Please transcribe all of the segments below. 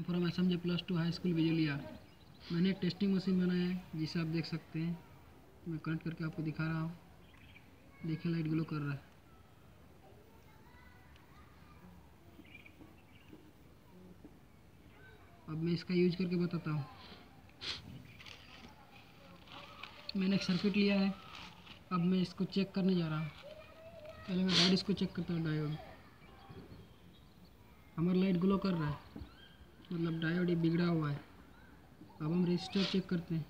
Am from J plus two high school Bijulia. मैंने एक testing machine बनाया है, जिसे आप देख सकते हैं। मैं कनेक्ट करके आपको दिखा रहा हूँ। देखिए लाइट ग्लो कर रहा है। अब मैं इसका यूज़ करके बताता हूँ। मैंने एक सर्किट लिया है। अब मैं इसको चेक करने जा रहा हूँ। पहले मैं डायोड इसको चेक करता हूँ डायोड हमारा लाइट ग्लो कर रहा है। मतलब डायोड ये बिगड़ा हुआ है। अब हम रजिस्टर चेक करते हैं।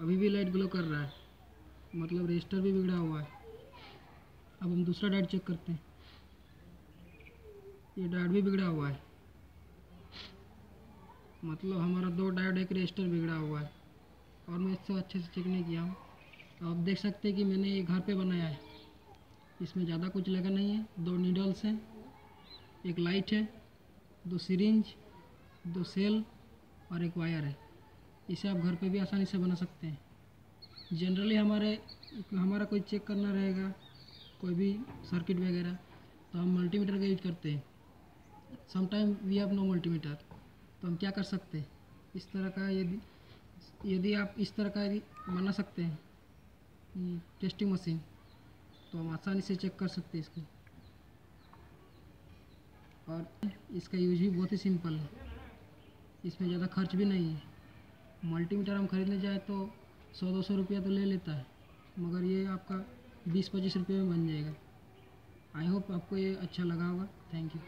अभी भी लाइट ग्लो कर रहा है। मतलब रजिस्टर भी बिगड़ा हुआ है। अब हम दूसरा डायोड चेक करते हैं। ये डायोड भी बिगड़ा हुआ है। मतलब हमारा दो डायोड एक रजिस्टर बिगड़ा हुआ है। और मैं इससे अच्छे से चेक नहीं किया हूँ। आप देख सकते हैं कि मैंने ये घर पे बनाया है। इसमें ज़्यादा कुछ लगा नहीं है। दो नीडल्स हैं। एक लाइट है। दो सिरिंज दो सेल और एक वायर है। इसे आप घर पे भी आसानी से बना सकते हैं। जनरली हमारे, हमारा कोई चेक करना रहेगा, कोई भी सर्किट वगैरह तो हम मल्टीमीटर का यूज़ करते हैं। Sometime we have no multimeter तो हम क्या कर सकते हैं? इस तरह का यदि यदि आप इस तरह का यदि बना सकते हैं टेस्टिंग मशीन तो हम आसानी से चेक कर सकते हैं इसको। और इसका यूज़ भी बहुत ही सिंपल है। इसमें ज़्यादा खर्च भी नहीं है। मल्टीमीटर हम खरीदने जाए तो सौ, दो सौ रुपया तो ले लेता है। मगर ये आपका बीस, पच्चीस रुपये में बन जाएगा। आई होप आपको ये अच्छा लगा होगा। Thank you